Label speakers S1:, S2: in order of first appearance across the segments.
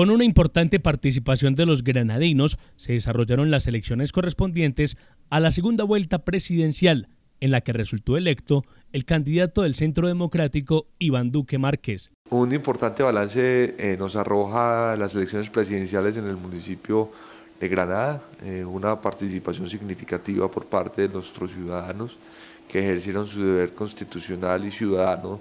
S1: Con una importante participación de los granadinos, se desarrollaron las elecciones correspondientes a la segunda vuelta presidencial, en la que resultó electo el candidato del Centro Democrático Iván Duque Márquez.
S2: Un importante balance eh, nos arroja las elecciones presidenciales en el municipio de Granada, eh, una participación significativa por parte de nuestros ciudadanos que ejercieron su deber constitucional y ciudadano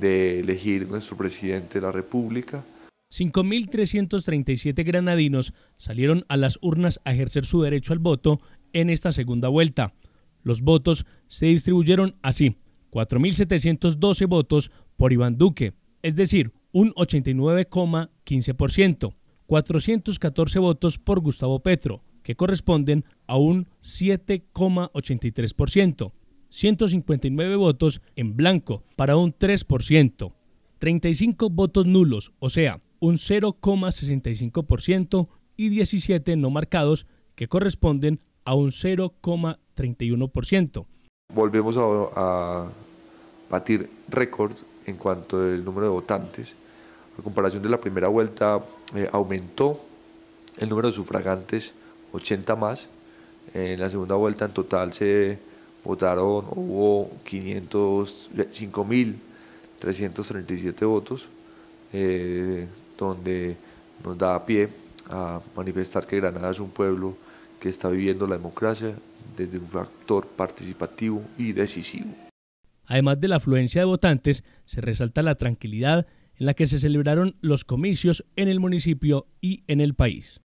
S2: de elegir nuestro presidente de la República.
S1: 5.337 granadinos salieron a las urnas a ejercer su derecho al voto en esta segunda vuelta. Los votos se distribuyeron así, 4.712 votos por Iván Duque, es decir, un 89,15%, 414 votos por Gustavo Petro, que corresponden a un 7,83%, 159 votos en blanco para un 3%, 35 votos nulos, o sea, un 0,65% y 17 no marcados que corresponden a un 0,31%.
S2: Volvemos a, batir récords en cuanto al número de votantes. A comparación de la primera vuelta eh, aumentó el número de sufragantes 80 más. En la segunda vuelta en total se votaron, hubo 5.337 votos. Eh, donde nos da pie a manifestar que Granada es un pueblo que está viviendo la democracia desde un factor participativo y decisivo.
S1: Además de la afluencia de votantes, se resalta la tranquilidad en la que se celebraron los comicios en el municipio y en el país.